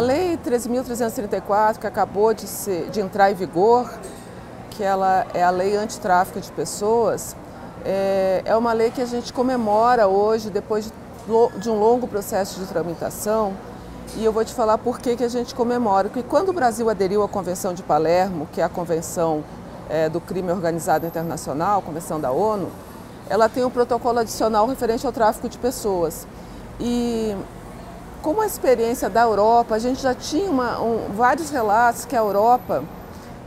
13.334, que acabou de, ser, de entrar em vigor, que ela é a lei antitráfico de pessoas, é, é uma lei que a gente comemora hoje, depois de, de um longo processo de tramitação, e eu vou te falar por que, que a gente comemora. Porque quando o Brasil aderiu à Convenção de Palermo, que é a Convenção é, do Crime Organizado Internacional, a Convenção da ONU, ela tem um protocolo adicional referente ao tráfico de pessoas. E como a experiência da Europa, a gente já tinha uma, um, vários relatos que a Europa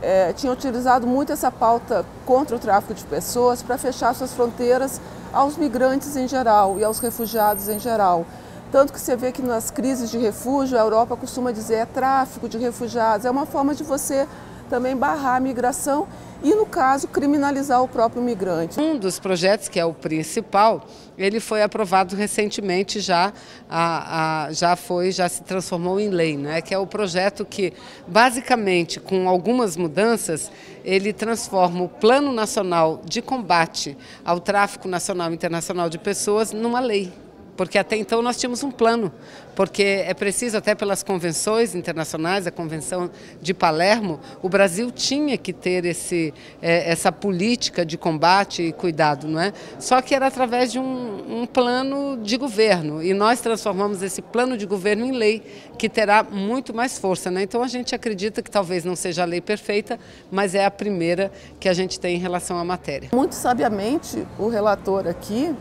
é, tinha utilizado muito essa pauta contra o tráfico de pessoas para fechar suas fronteiras aos migrantes em geral e aos refugiados em geral. Tanto que você vê que nas crises de refúgio, a Europa costuma dizer é tráfico de refugiados, é uma forma de você também barrar a migração e, no caso, criminalizar o próprio migrante. Um dos projetos, que é o principal, ele foi aprovado recentemente, já, a, a, já foi, já se transformou em lei, né? que é o projeto que, basicamente, com algumas mudanças, ele transforma o Plano Nacional de Combate ao Tráfico Nacional e Internacional de Pessoas numa lei porque até então nós tínhamos um plano, porque é preciso, até pelas convenções internacionais, a Convenção de Palermo, o Brasil tinha que ter esse, é, essa política de combate e cuidado, não é? Só que era através de um, um plano de governo, e nós transformamos esse plano de governo em lei, que terá muito mais força. Né? Então a gente acredita que talvez não seja a lei perfeita, mas é a primeira que a gente tem em relação à matéria. Muito sabiamente, o relator aqui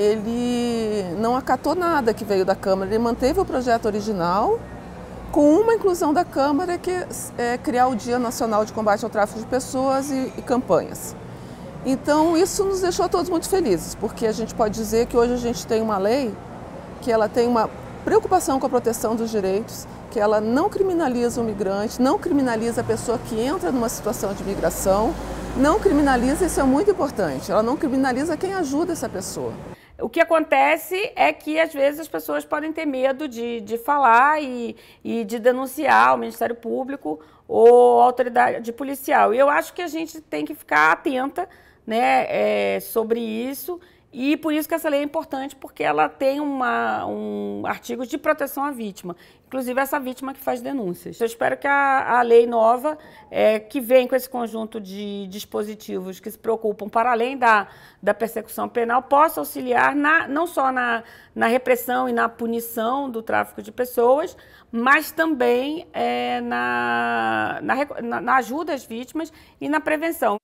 ele não acatou nada que veio da Câmara, ele manteve o projeto original, com uma inclusão da Câmara que é criar o Dia Nacional de Combate ao Tráfico de Pessoas e, e campanhas. Então isso nos deixou todos muito felizes, porque a gente pode dizer que hoje a gente tem uma lei que ela tem uma preocupação com a proteção dos direitos, que ela não criminaliza o migrante, não criminaliza a pessoa que entra numa situação de migração, não criminaliza, isso é muito importante, ela não criminaliza quem ajuda essa pessoa. O que acontece é que, às vezes, as pessoas podem ter medo de, de falar e, e de denunciar ao Ministério Público ou autoridade policial. E eu acho que a gente tem que ficar atenta né, é, sobre isso e por isso que essa lei é importante, porque ela tem uma, um artigo de proteção à vítima, inclusive essa vítima que faz denúncias. Eu espero que a, a lei nova, é, que vem com esse conjunto de dispositivos que se preocupam para além da, da persecução penal, possa auxiliar na, não só na, na repressão e na punição do tráfico de pessoas, mas também é, na, na, na ajuda às vítimas e na prevenção.